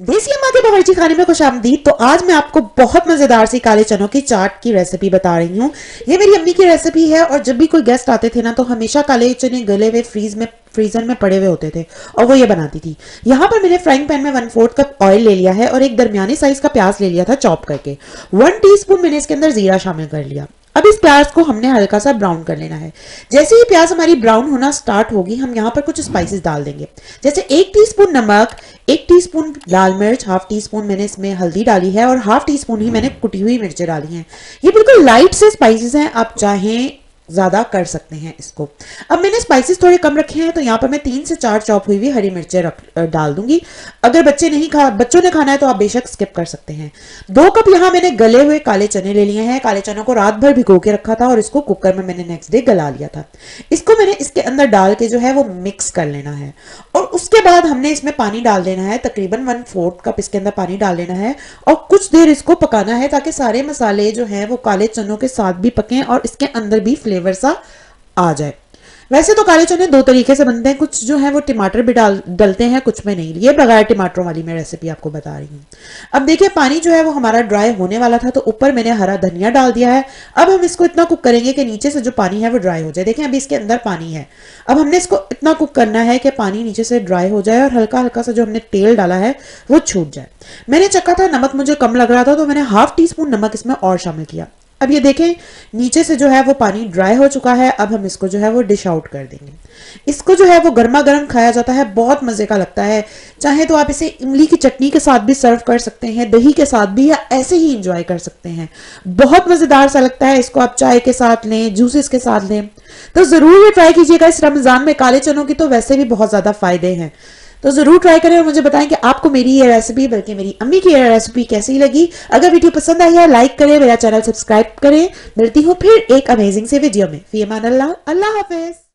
देसी के बावर्ची खाने में खुश आमदीद। तो आज मैं आपको बहुत मज़ेदार सी काले चनों की चाट की रेसिपी बता रही हूँ। ये मेरी अम्मी की रेसिपी है और जब भी कोई गेस्ट आते थे ना तो हमेशा काले चने गले हुए फ्रीज में फ्रीजर में पड़े हुए होते थे। और वो ये बनाती थी। यहाँ पर मैंने फ्राइंग पैन में वन फोर्थ कप ऑयल ले लिया है और एक दरमियानी साइज़ का प्याज ले लिया था चॉप करके। वन टी मैंने इसके अंदर जीरा शामिल कर लिया। अब इस प्याज को हमने हल्का सा ब्राउन कर लेना है। जैसे ही प्याज हमारी ब्राउन होना स्टार्ट होगी, हम यहाँ पर कुछ स्पाइसेस डाल देंगे। जैसे एक टीस्पून नमक, एक टीस्पून लाल मिर्च हाफ़ टी स्पून मैंने इसमें हल्दी डाली है और हाफ़ टी स्पून ही मैंने कुटी हुई मिर्चें डाली हैं। ये बिल्कुल लाइट से स्पाइसेस हैं, आप चाहें ज़्यादा कर सकते हैं इसको। अब मैंने स्पाइसेस थोड़े कम रखे हैं तो यहाँ पर मैं तीन से चार चॉप हुई हुई हरी मिर्चें डाल दूँगी। अगर बच्चे नहीं खा, बच्चों ने खाना है तो आप बेशक स्किप कर सकते हैं। दो कप यहाँ मैंने गले हुए काले चने ले लिए हैं। काले चनों को रात भर भिगो के रखा था और इसको कुकर में मैंने नेक्स्ट डे गला लिया था। इसको मैंने इसके अंदर डाल के जो है वो मिक्स कर लेना है। और उसके बाद हमने इसमें पानी डाल देना है, तकरीबन वन फोर्थ कप इसके अंदर पानी डाल लेना है और कुछ देर इसको पकाना है ताकि सारे मसाले जो हैं वो काले चनों के साथ भी पकें और इसके अंदर भी फ्लेवर फ्लेवर सा आ जाए। वैसे तो काले चने दो तरीके से बनते हैं। कुछ जो है वो टमाटर भी डाल, डलते हैं, कुछ में नहीं। ये बगैर टमाटरों वाली मैं रेसिपी आपको बता रही हूँ। अब देखिए, पानी जो है वो हमारा ड्राई होने वाला था तो ऊपर मैंने हरा धनिया डाल दिया है। अब हम इसको इतना कुक करेंगे कि नीचे से जो पानी है वो ड्राई हो जाए। देखें अभी इसके अंदर पानी है। अब हमने इसको इतना कुक करना है कि पानी नीचे से ड्राई हो जाए और हल्का हल्का सा जो हमने तेल डाला है, वो छूट जाए। मैंने चखा था, नमक मुझे कम लग रहा था तो मैंने हाफ़ टी स्पून नमक इसमें और शामिल किया। अब ये देखें, नीचे से जो है वो पानी ड्राई हो चुका है, अब हम इसको जो है वो डिश आउट कर देंगे। इसको जो है वो गर्मा गर्म खाया जाता है, बहुत मज़े का लगता है। चाहे तो आप इसे इमली की चटनी के साथ भी सर्व कर सकते हैं, दही के साथ भी, या ऐसे ही इंजॉय कर सकते हैं। बहुत मज़ेदार सा लगता है, इसको आप चाय के साथ लें जूसेस के साथ लें। तो ज़रूर ये ट्राई कीजिएगा, इस रमज़ान में काले चनों की तो वैसे भी बहुत ज़्यादा फ़ायदे हैं। तो ज़रूर ट्राई करें और मुझे बताएँ कि आपको मेरी ये रेसिपी बल्कि मेरी अम्मी की ये रेसिपी कैसी लगी। अगर वीडियो पसंद आई है लाइक करें, मेरा चैनल सब्सक्राइब करें। मिलती हूँ फिर एक अमेजिंग से वीडियो में। फीमान अल्लाह अल्लाह हाफिज़।